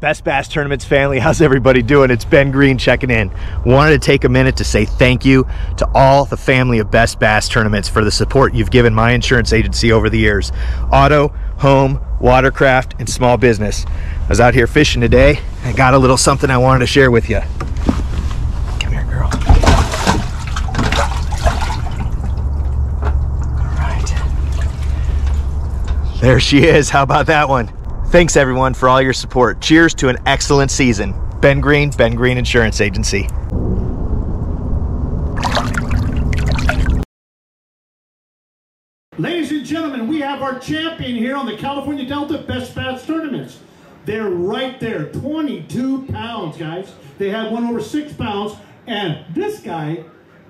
Best Bass Tournaments family, how's everybody doing? It's Ben Green checking in. Wanted to take a minute to say thank you to all the family of Best Bass Tournaments for the support you've given my insurance agency over the years. Auto, home, watercraft, and small business. I was out here fishing today. I got a little something I wanted to share with you. Come here, girl. All right. There she is. How about that one? Thanks everyone for all your support. Cheers to an excellent season. Ben Green, Ben Green Insurance Agency. Ladies and gentlemen, we have our champion here on the California Delta Best Bass Tournaments. They're right there, 22 pounds, guys. They have one over six pounds, and this guy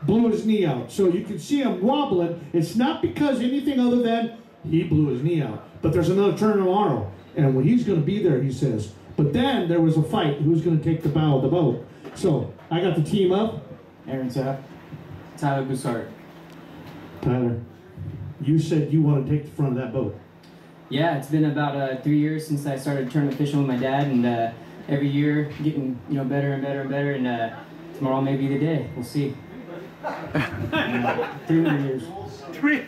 blew his knee out. So you can see him wobbling. It's not because anything other than he blew his knee out. But there's another turn tomorrow, and when he's going to be there, he says. But then there was a fight. Who's going to take the bow of the boat? So I got the team up. Aaron Sapp. Tyler Bussart. Tyler, you said you want to take the front of that boat. Yeah, it's been about uh, three years since I started tournament fishing with my dad, and uh, every year getting you know better and better and better. And uh, tomorrow may be the day. We'll see. three more years. Three,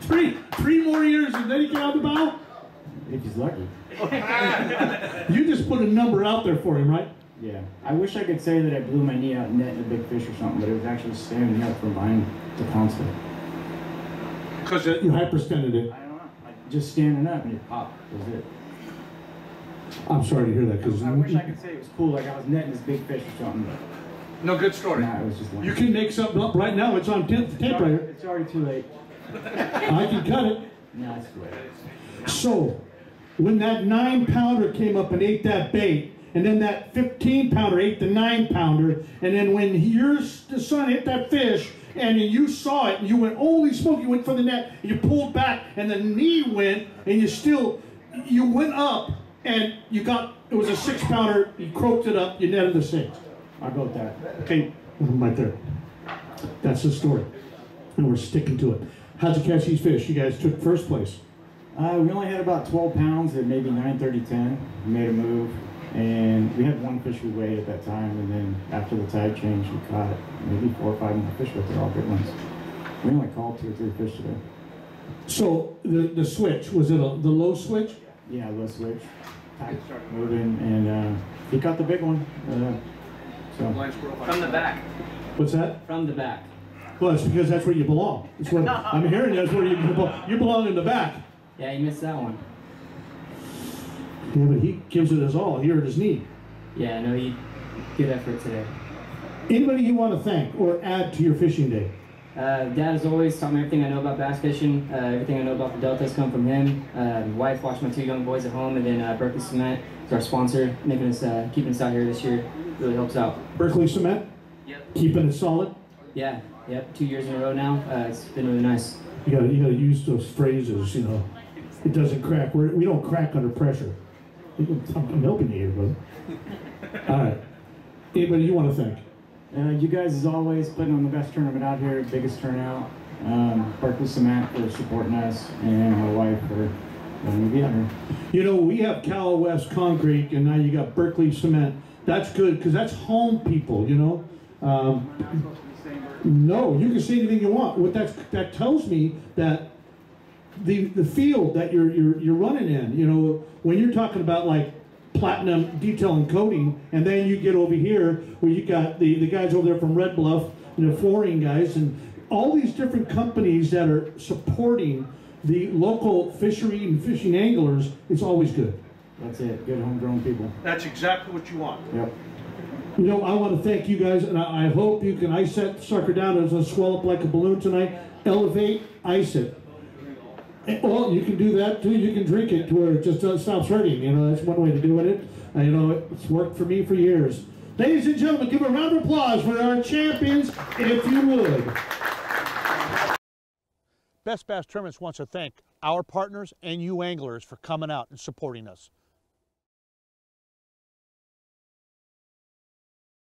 three, three more years, and then he can have the bow. If he's lucky. You just put a number out there for him, right? Yeah. I wish I could say that I blew my knee out and netting a big fish or something, but it was actually standing up from behind the console. Because you hyperextended it. I don't know. Like just standing up and it popped. Was it? I'm sorry to hear that because I wish I could say it was cool, like I was netting this big fish or something. No good story. Nah, it was just. you can make something up right now. It's on tape, tape right here. It's already too late. I can cut it. No, it's too late. So, when that nine pounder came up and ate that bait, and then that 15 pounder ate the nine pounder, and then when your the son hit that fish, and you saw it, and you went, holy smoke, you went for the net, and you pulled back, and the knee went, and you still, you went up, and you got, it was a six pounder, you croaked it up, you netted the six. I'll go with that. Okay, right there. That's the story. And we're sticking to it. How'd you catch these fish? You guys took first place. Uh, we only had about 12 pounds at maybe 9.30, 10. We made a move, and we had one fish we weighed at that time. And then after the tide change, we caught maybe four or five more fish, but they're all good ones. We only caught two or three fish today. So the the switch was it a, the low switch? Yeah, low switch. Tide started moving, and uh, he caught the big one. Uh, so From the back. What's that? From the back. Well, it's because that's where you belong. It's what I'm hearing. That's where you belong. You belong in the back. Yeah, he missed that one. Yeah, but he gives it his all. here at his knee. Yeah, no, you good effort today. Anybody you want to thank or add to your fishing day? Uh, Dad, as always, taught me everything I know about bass fishing. Uh, everything I know about the Delta has come from him. Uh, wife watched my two young boys at home, and then uh, Berkeley Cement is our sponsor, making us uh, keeping us out here this year. Really helps out. Berkeley Cement, Yep. keeping it solid. Yeah. Yep. Two years in a row now. Uh, it's been really nice. You gotta you gotta use those phrases. You know, it doesn't crack. We're, we don't crack under pressure. I'm, I'm helping you here, brother. All right. Anybody you want to thank? Uh, you guys, as always, putting on the best tournament out here, biggest turnout. Um, Berkeley Cement for supporting us, and my wife for letting me be out here. You know, we have Cal West Concrete, and now you got Berkeley Cement. That's good because that's home people. You know. Um, no, you can say anything you want. What that that tells me that the the field that you're you're you're running in, you know, when you're talking about like platinum detail and coating, and then you get over here where you got the the guys over there from Red Bluff, you know, flooring guys, and all these different companies that are supporting the local fishery and fishing anglers. It's always good. That's it. Good homegrown people. That's exactly what you want. Yep. You know, I want to thank you guys, and I, I hope you can ice that sucker down. It's going to swell up like a balloon tonight. Elevate, ice it. Well, you can do that too. You can drink it to where it just uh, stops hurting. You know, that's one way to do it. Uh, you know, it's worked for me for years. Ladies and gentlemen, give a round of applause for our champions, if you would. Best Bass Tournaments wants to thank our partners and you anglers for coming out and supporting us.